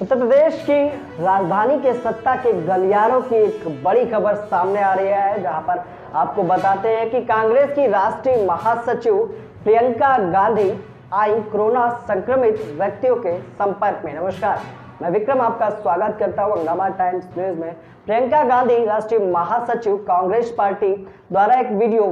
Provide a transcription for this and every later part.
उत्तर प्रदेश की राजधानी के सत्ता के गलियारों की एक बड़ी खबर सामने आ रही है, जहाँ पर आपको बताते हैं कि कांग्रेस की राष्ट्रीय महासचिव प्रियंका गांधी आई कोरोना संक्रमित व्यक्तियों के संपर्क में। नमस्कार, मैं विक्रम आपका स्वागत करता हूँ हंगामा टाइम्स न्यूज़ में। प्रियंका गांधी राष्ट्रीय महासचिव कांग्रेस पार्टी द्वारा एक वीडियो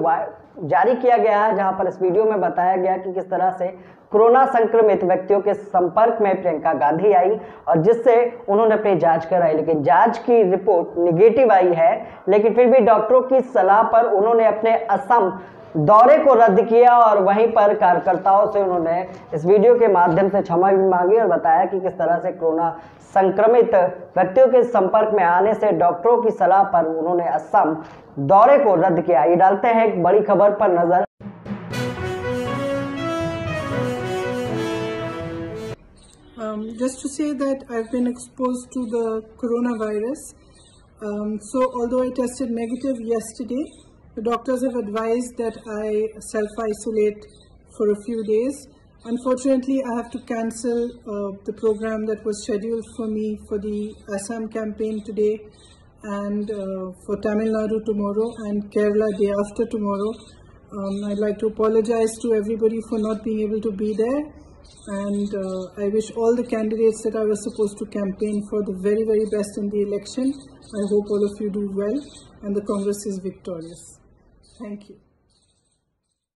जारी किया गया है, जहाँ पर इस वीडियो में बताया गया कि किस तरह से कोरोना संक्रमित व्यक्तियों के संपर्क में प्रियंका गांधी आई और जिससे उन्होंने अपनी जाँच कराई, लेकिन जाँच की रिपोर्ट निगेटिव आई है, लेकिन फिर भी डॉक्टरों की सलाह पर उन्होंने अपने असम दौरे को रद्द किया और वहीं पर कार्यकर्ताओं से उन्होंने इस वीडियो के माध्यम से क्षमा भी मांगी और बताया कि किस तरह से कोरोना संक्रमित व्यक्तियों के संपर्क में आने से डॉक्टरों की सलाह पर उन्होंने असम दौरे को रद्द किया ये डालते हैं एक बड़ी खबर पर नज़र Um, just to say that I've been exposed to the coronavirus. Um, so although I tested negative yesterday, the doctors have advised that I self-isolate for a few days. Unfortunately, I have to cancel uh, the program that was scheduled for me for the Assam campaign today and uh, for Tamil Nadu tomorrow and Kerala day after tomorrow. Um, I'd like to apologize to everybody for not being able to be there and uh, I wish all the candidates that I was supposed to campaign for the very, very best in the election. I hope all of you do well and the Congress is victorious. Thank you.